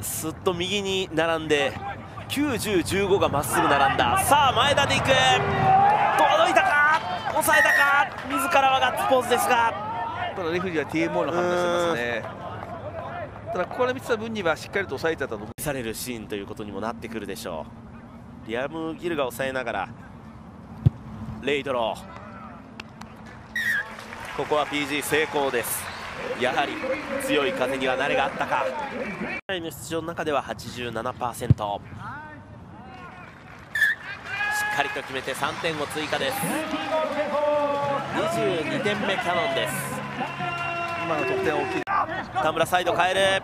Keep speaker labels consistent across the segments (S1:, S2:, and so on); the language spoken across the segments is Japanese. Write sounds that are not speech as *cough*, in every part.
S1: すっと右に並んで9015がまっすぐ並んだ。さあ前田でいく。届いたか？抑えたか？自らはガッツポーズですが
S2: ただレフェリーは TMO の判断してますね。ただここから見てた分にはしっかりと抑えてたと思
S1: されるシーンということにもなってくるでしょう。リアム・ギルが抑えながらレイドロー。ここは PG 成功ですやはり強い風には慣れがあったか。の出場の中では87%しっかりと決めて3点を追加です。22点目キャノンです。
S2: 今の得点大きい。
S1: 田村サイド変える。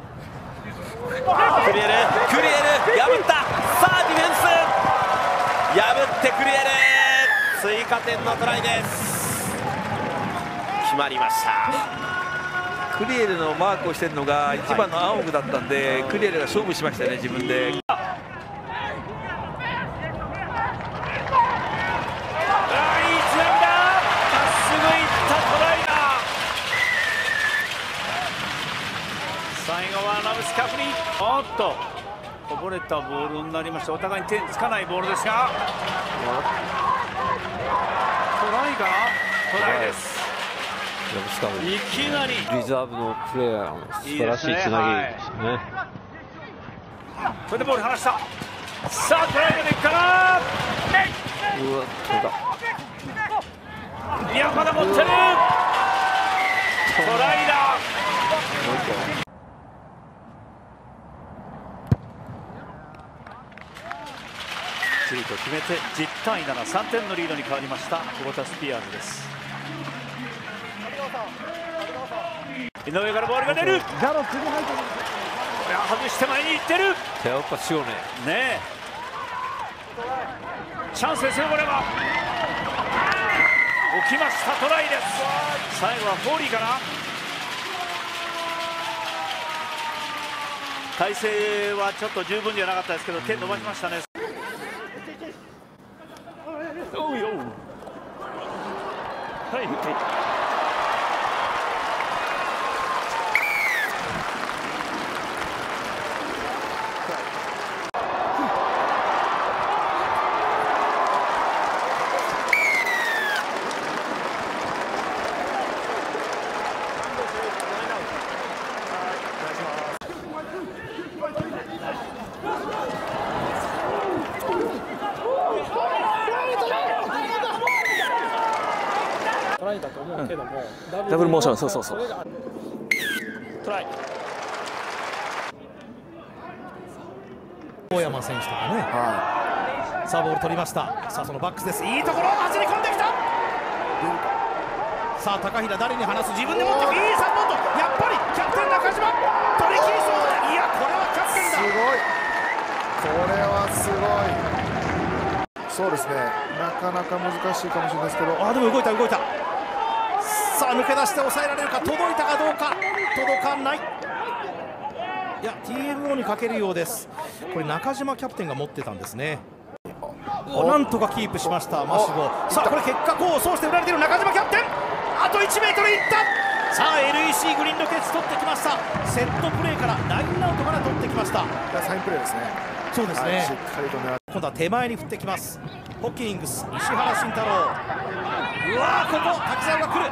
S1: クリエル。クリエル。破った。さあディフェンス。破ってクリエル。追加点のトライです。決まりました
S2: クリエルのマークをしてるのが1番のアオグだったんで、クリエルが勝負しましたね自分で。
S3: 最後はラブスカフリおっとこぼれたボールになりました。お互いに手につかないボールですが。トライがトライですいきなり。
S4: リザーブのプレーヤーの素晴らしいつなぎですよね
S3: それでボール離した。さあトライまでいくかな
S4: うわ
S3: 持ってるトライだきっちりと決めて10対73点のリー。ドに変わりましたクボタスピアー。ズです井上からボールが出る。ガロ次入ってるこれは外して前に行ってる。
S4: 手をパシオネ
S3: ねえ。チャンスですよこれは。起きましたトライです。最後はフォーリーかな。体勢はちょっと十分じゃなかったですけど手伸ばしましたね。おうよはいはい
S4: ダブルモーション。そうそうそう。
S3: トライ。
S5: 大山選手とかね、さあボール取りました。さあそのバックスです。いいところ。走り込んできた。さあ高平誰に話す？自分で持っていいサポートやっぱりキャプテン中島。取り切りそうだ。いやこれはキャプテンだ。
S6: すごい。これはすごい。そうですね。なかなか難しいかもしれないですけど。
S5: あでも動いた動いたさあ抜け出して抑えられるか届いたかどうか。届かない。いや TMO にかけるようです。これ中島キャプテンが持ってたんですね。なんとかキープしましたマッシュゴさあこれ結果功を奏して売られている中島キャプテン。あと 1m いった。さあ LEC グリーンロケッツ取ってきました。セットプレーからラインアウトから取ってきました。
S6: サインプレーですね。
S5: そうですね、
S6: はいしっかりと狙って。
S5: 今度は手前に振ってきますホッキングス石原慎太郎。うわーここ滝沢が来る。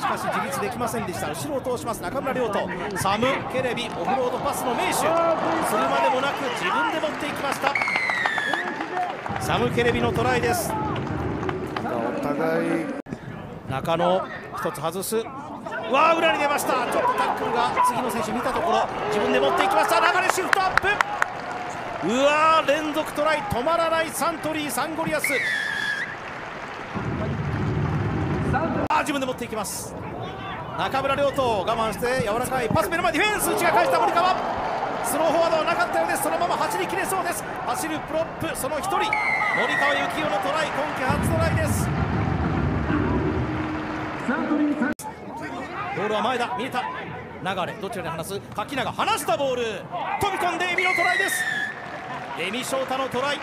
S5: しかし自立できませんでした。後ろを通します中村亮斗サム・ケレビオフロードパスの名手。するまでもなく自分で持っていきました。サム・ケレビのトライです。
S6: お互い
S5: 中野一つ外す。わあ裏に出ました。ちょっとタックルが次の選手見たところ自分で持っていきました。流れシフトアップ。うわー連続トライ止まらないサントリーサンゴリアス。あ自分で持っていきます。中村亮斗我慢して柔らかいパス目の前ディフェンス内が返した森川。スローフォワードはなかったようです。そのまま走りきれそうです。走るプロップその一人。森川由起乙のトライ今季初トライです。ボールは前だ見えた。流どちらに離す？垣永離したボール。飛び込んで江見のトライです。江見翔太のトライ。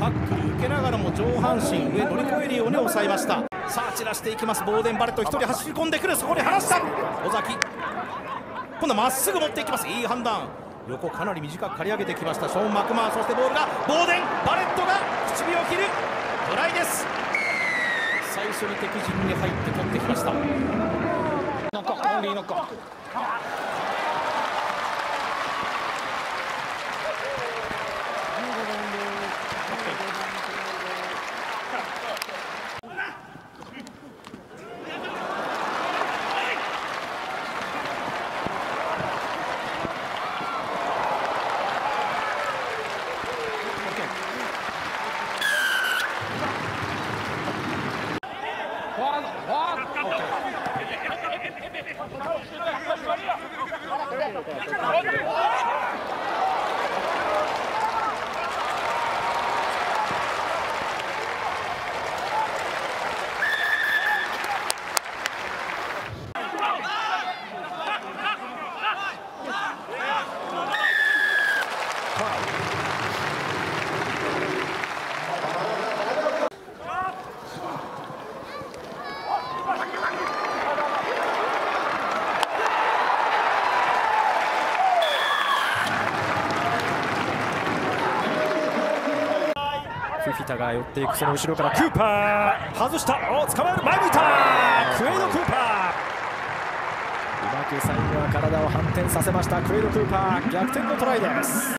S5: タックル受けながらも上半身上乗り越えるように抑えました。さあ散らしていきます。ボーデンバレット1人走り込んでくる。そこで離した。尾崎。今度まっすぐ持っていきます。いい判断。横かなり短く刈り上げてきました。ショーン・マクマーン。そしてボールが。ボーデンバレットが口火を切る。トライです。最初に敵陣に入って取ってきました。ノックオンリーノックオ *laughs* ンフィタが寄っていくその後ろからクーパー。外した。お捕まえる。前向いた。クエイド・クーパー。うまく最後は体を反転させました。クエイド・クーパー。逆転のトライです。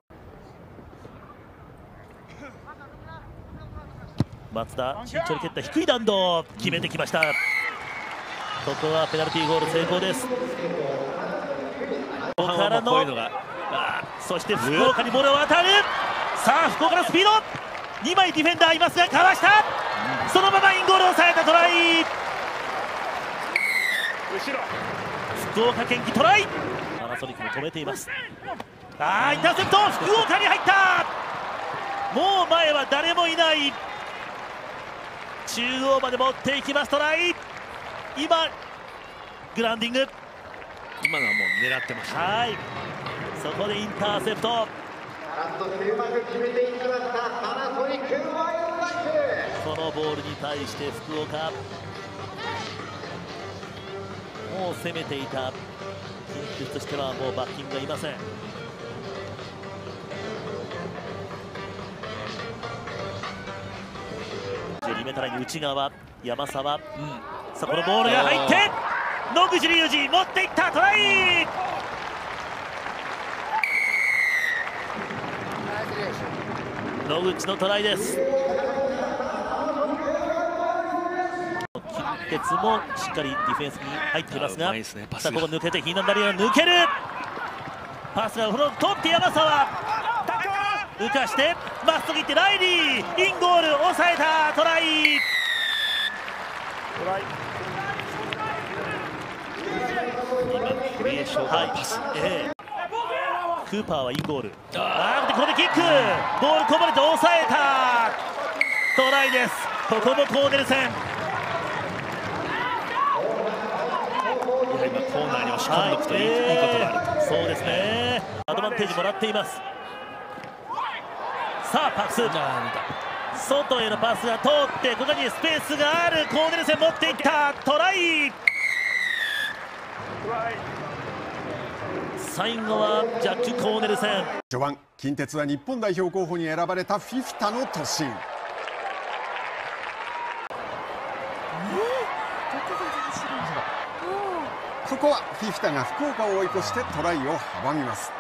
S7: 松田慎重に蹴った。低い弾道。決めてきました。ここはペナルティーゴール成功です。ここからのあそして福岡にボールを渡る。さあ福岡のスピード2枚ディフェンダーいますがかわした。そのままインゴールを抑えたトライ。福岡堅樹トライ。パナソニックも止めています。あーインターセプト。福岡に入った。もう前は誰もいない。中央まで持っていきます。トライ。今グラウンディング。
S2: 今のはもう狙ってました
S7: はい。そこでインターセプトこのボールに対して福岡。もう攻めていた。近鉄としてはもうバッキングがいません。12メートライン内側。山沢、さあこのボールが入って。野口隆二持っていった。トライ野口のトライです。近鉄もしっかりディフェンスに入っていますが
S2: ね
S7: さあここ抜けてヒーナンダリア抜ける。パスがフロント取って山沢浮かしてまっすぐ行ってライリー。インゴール抑えた。トライ。
S2: クリエーション
S7: はい、ええクーパーはインゴール。あーここでキック。ボールこぼれて抑えた。トライです。ここもコーネル戦。
S2: 今コーナーに押し込んでおくといい,、い、いことがある
S7: そうですね。アドバンテージもらっています。さあパス。外へのパスが通ってここにスペースがある。コーネル戦持っていった。トライ最後はジャック・コーネル戦
S8: 序盤近鉄は日本代表候補に選ばれたフィフィタの突進。ここはフィフィタが福岡を追い越してトライを阻みます